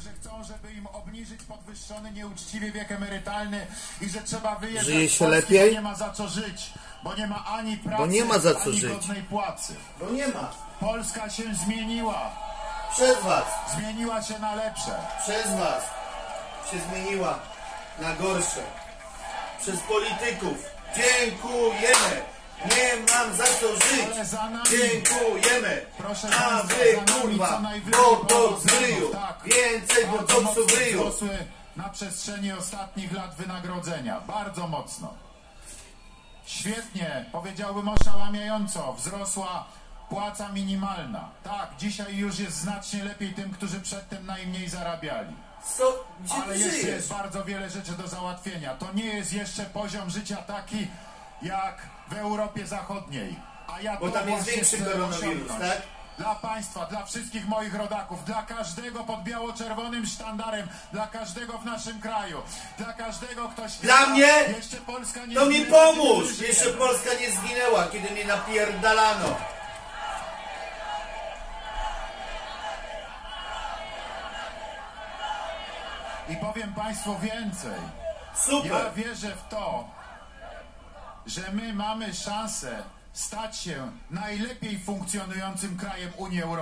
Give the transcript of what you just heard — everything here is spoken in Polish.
tym, że chcą, żeby im obniżyć podwyższony nieuczciwie wiek emerytalny i że trzeba wyjeżdżać Żyje z się Polski, lepiej? bo nie ma za co żyć, bo nie ma ani pracy, Bo nie ma za co ani żyć. godnej płacy. No nie ma. Polska się zmieniła, Przez was, zmieniła się na lepsze. przez was się zmieniła na gorsze. Przez polityków. Dziękujemy. Nie mam za co żyć. Dziękujemy. Proszę A wy kurwa, botox ryju. tak. Więcej botoksu ryju. na przestrzeni ostatnich lat wynagrodzenia. Bardzo mocno. Świetnie, powiedziałbym oszałamiająco, wzrosła płaca minimalna. Tak, dzisiaj już jest znacznie lepiej tym, którzy przedtem najmniej zarabiali. Co? Gdzie Ale jeszcze jest bardzo wiele rzeczy do załatwienia. To nie jest jeszcze poziom życia taki jak w Europie Zachodniej. A ja Bo to tam jest właśnie większy chcę koronawirus, osiągnąć. tak? Dla Państwa, dla wszystkich moich rodaków, dla każdego pod biało-czerwonym sztandarem, dla każdego w naszym kraju, dla każdego, kto śpiewa, Dla mnie? Jeszcze Polska nie To mi zginęła, pomóż! kiedy Jeszcze. Polska nie zginęła, kiedy mnie napierdalano. I powiem Państwu więcej. Ja Super! wierzę w to, że my mamy szansę stać się najlepiej funkcjonującym krajem Unii Europejskiej.